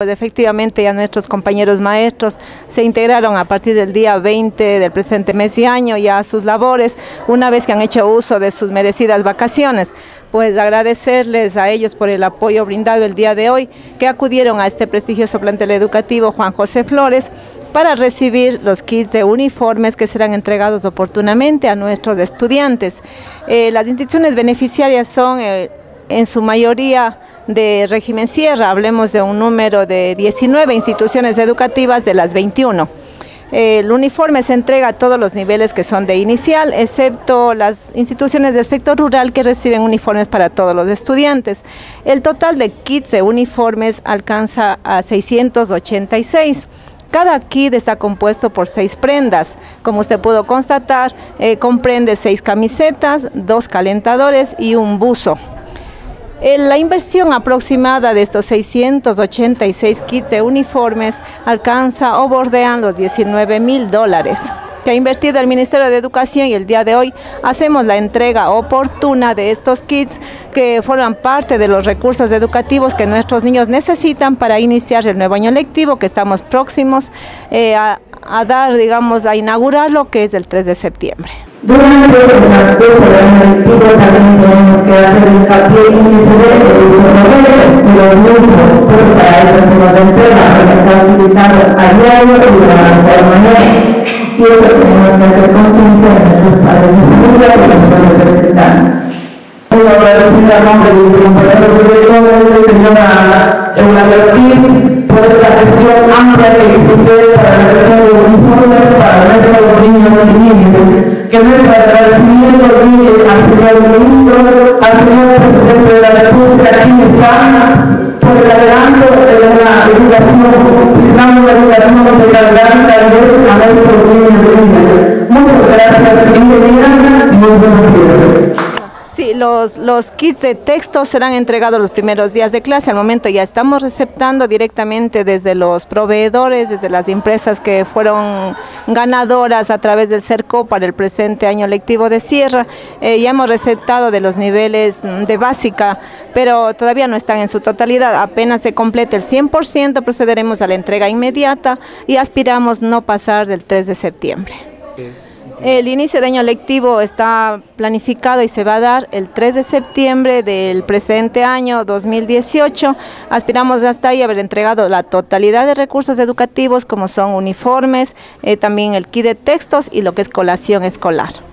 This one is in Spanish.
Pues efectivamente ya nuestros compañeros maestros se integraron a partir del día 20 del presente mes y año ya a sus labores, una vez que han hecho uso de sus merecidas vacaciones. Pues agradecerles a ellos por el apoyo brindado el día de hoy, que acudieron a este prestigioso plantel educativo Juan José Flores para recibir los kits de uniformes que serán entregados oportunamente a nuestros estudiantes. Eh, las instituciones beneficiarias son eh, en su mayoría de régimen sierra, hablemos de un número de 19 instituciones educativas de las 21. El uniforme se entrega a todos los niveles que son de inicial, excepto las instituciones del sector rural que reciben uniformes para todos los estudiantes. El total de kits de uniformes alcanza a 686. Cada kit está compuesto por seis prendas. Como usted pudo constatar, eh, comprende seis camisetas, dos calentadores y un buzo. La inversión aproximada de estos 686 kits de uniformes alcanza o bordean los 19 mil dólares que ha invertido el Ministerio de Educación y el día de hoy hacemos la entrega oportuna de estos kits que forman parte de los recursos educativos que nuestros niños necesitan para iniciar el nuevo año lectivo que estamos próximos eh, a, dar, digamos, a inaugurarlo que es el 3 de septiembre. Porque para esta segunda entrega que está utilizando a diario y de la mejor manera. Y eso tenemos que hacer conciencia de nuestros padres de familia y de nuestros representantes. Quiero agradecer nombre de mis compañeros señora Eulalia Ortiz, por esta gestión amplia que hizo usted para la gestión de uniformes para nuestros niños y niñas que nuestro agradecimiento al señor ministro, al señor presidente de la República, aquí está, de una educación, educación de calidad y calidez a nuestros niños y niñas. Muchas gracias, bienvenida y muy buenos días. Los, kits de texto serán entregados los primeros días de clase. Al momento ya estamos receptando directamente desde los proveedores, desde las empresas que fueron ganadoras a través del CERCO para el presente año lectivo de Sierra. Eh, ya hemos receptado de los niveles de básica, pero todavía no están en su totalidad. Apenas se complete el 100%, procederemos a la entrega inmediata y aspiramos no pasar del 3 de septiembre. El inicio de año lectivo está planificado y se va a dar el 3 de septiembre del presente año 2018. Aspiramos hasta ahí haber entregado la totalidad de recursos educativos como son uniformes, eh, también el kit de textos y lo que es colación escolar.